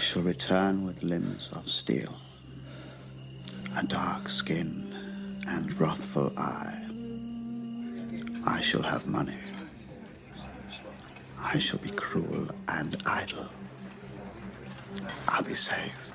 I shall return with limbs of steel, a dark skin and wrathful eye. I shall have money. I shall be cruel and idle. I'll be safe.